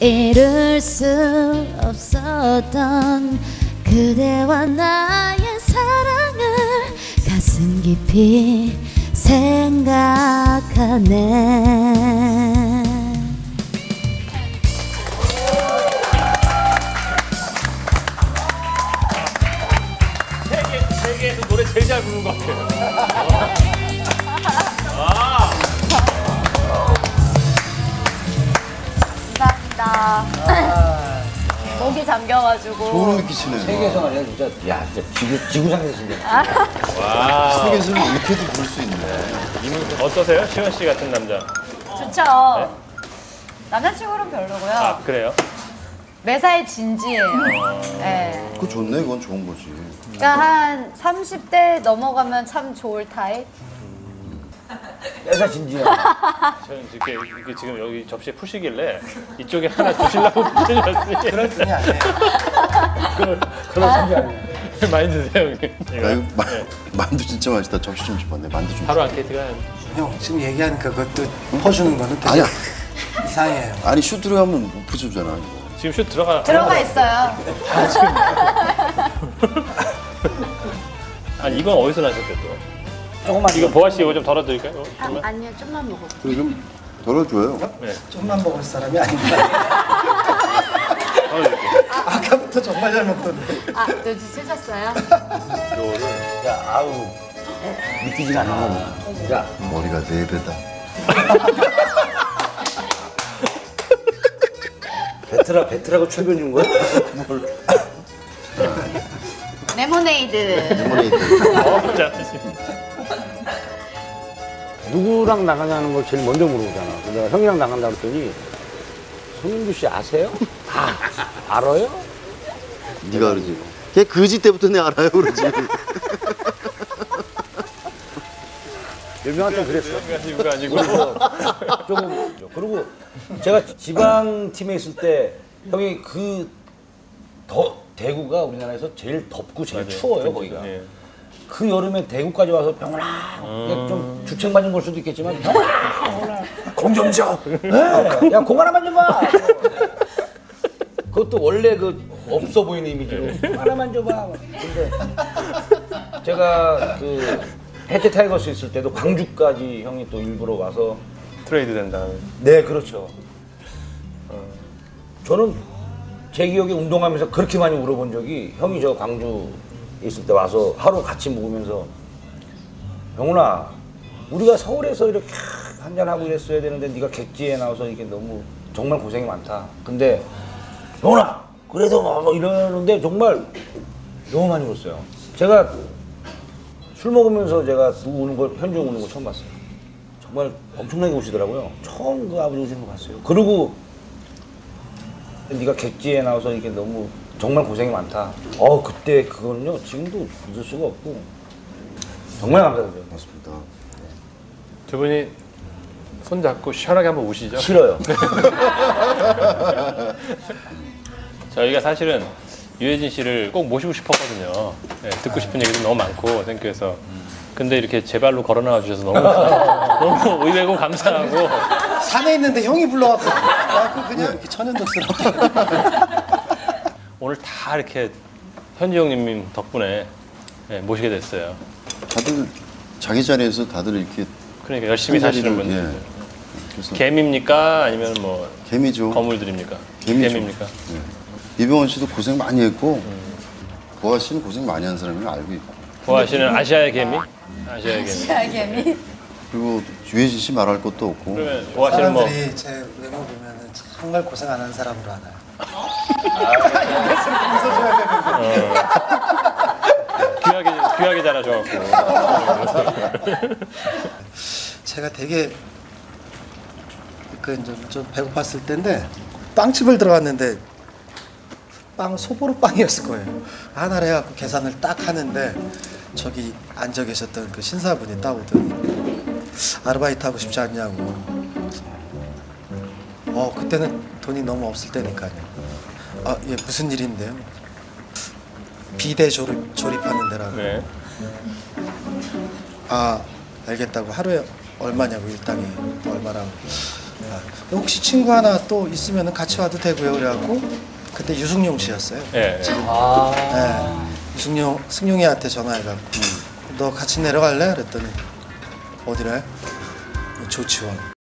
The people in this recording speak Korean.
이룰 수 없었던 그대와 나의 사랑을 가슴 깊이 생각하네 세계 세계에서 노래 제일 잘 부르는 것 같아요. 감사합니다 목이 잠겨가지고 소름 끼치네요. 세계에서 말이야 진짜 야 진짜 지구 지구상에서 진짜 와. 세계에서는 이렇게도 부를 수 있네. 어떠세요, 시원 씨 같은 남자? 좋죠 남자친구는 별로고요 아 그래요? 매사에 진지해요 네. 그거 좋네. 그건 좋은 거지. 그러니까 한 30대 넘어가면 참 좋을 타입 회사 진지야 저는 이렇게, 이렇게 지금 여기 접시에 푸시길래 이쪽에 하나 주시려고 푸시셨으니 그럴 해. 그런 그런 진지 아니야 많이 드세요 형님. 야, 이거. 마, 네. 만두 진짜 맛있다. 접시 좀 집었네. 만두 좀. 바로 안케이트가 형 지금 얘기하니까 그것도 퍼주는 거는 되게 아니야. 이상해요. 아니 슈 들어가면 못 푸주잖아. 이거. 지금 슛 들어가 들어가 있어요 아니 이건 어디서 나셨대 또? 조금만 이거 보아 씨 이거 좀 덜어드릴까요? 아, 아니요 좀만 먹어 좀 덜어줘요. 좀만 먹을 사람이 아닌가. 덜어드릴게요. 아까부터 정말 잘 먹던데. 아 눈치채셨어요? 이거를 야 아우 믿기지가 않는 거야 머리가 네 배다. 베트라 베트라고 철변 준 거야? 레모네이드 레모네이드. 어. 누구랑 나가냐는 걸 제일 먼저 물어보잖아. 내가 형이랑 나간다 그랬더니 송윤주 씨 아세요? 아 알아요? 네가 그러지. 걔 그지 때부터 내 알아요 그러지. 유명한 때 그랬어. 이거 아니고 조금 그리고 제가 지방 팀에 있을 때 형이 그 더 대구가 우리나라에서 제일 덥고 제일 추워요 거기가. 예. 그 여름에 대구까지 와서 병원아 좀 주책 맞은 걸 수도 있겠지만 병원아 병원아 공좀 줘. 네. 야 공 하나만 좀 봐. 그것도 원래 그 없어 보이는 이미지로 공 하나만 줘봐. 근데 제가 그 해태 타이거스 있을 때도 광주까지 형이 또 일부러 와서 트레이드 된다. 네, 그렇죠. 어, 저는 제 기억에 운동하면서 그렇게 많이 울어본 적이 형이 저 광주 있을 때 와서 하루 같이 먹으면서 영훈아, 우리가 서울에서 이렇게 한잔하고 이랬어야 되는데 네가 객지에 나와서 이게 너무 정말 고생이 많다. 근데 영훈아, 그래도 뭐 이러는데 정말 너무 많이 울었어요. 제가 술 먹으면서 제가 누구 우는 걸, 현중 우는 거 처음 봤어요. 정말 엄청나게 우시더라고요. 처음 그 아버지 우시는 거 봤어요. 그리고 네가 객지에 나와서 이게 너무 정말 고생이 많다. 어 그때 그거는요 지금도 잊을 수가 없고 정말 감사드려요. 맞습니다. 두 분이 손 잡고 시원하게 한번 우시죠. 싫어요. 저희가 사실은 유해진 씨를 꼭 모시고 싶었거든요. 네, 듣고 싶은 얘기도 너무 많고 땡큐에서 근데 이렇게 제 발로 걸어 나와 주셔서 너무 너무 의외고 감사하고 산에 있는데 형이 불러갖고 나그 그냥 이렇게 천연덕스럽게. 오늘 다 이렇게 현지 형님 덕분에 네, 모시게 됐어요. 다들 자기 자리에서 다들 이렇게 그러니까 열심히 한 사시는 분들. 예. 그래서 개미입니까? 아니면 뭐 개미죠. 거물들입니까? 개미죠. 개미입니까? 이병헌 씨도 고생 많이 했고 보아 씨는 고생 많이 한 사람을 알고 있고 보아 씨는 아시아의 개미? 아시아의 개미. 개미 그리고 유해진 씨 말할 것도 없고 그러면 보아 씨는 뭐 사람들이 제 외모 보면은 정말 고생 안 한 사람으로 알아요. 귀하게 귀하게 자라셔갖고 제가 되게 그 이제 좀 배고팠을 때인데 빵집을 들어갔는데 빵 소보로 빵이었을 거예요. 하나를 해갖고 계산을 딱 하는데 저기 앉아 계셨던 그 신사분이 따오더니 아르바이트 하고 싶지 않냐고. 어 그때는 돈이 너무 없을 때니까요. 아 예 무슨 일인데요? 비대 조립 조립하는 데라고. 네. 아 알겠다고 하루에 얼마냐고 일당이 얼마라고 아. 혹시 친구 하나 또 있으면 같이 와도 되고요. 그래갖고 그때 유승용 씨였어요. 예. 예. 네. 유승용 승용이한테 전화해갖고 너 같이 내려갈래? 그랬더니 어디래? 조치원.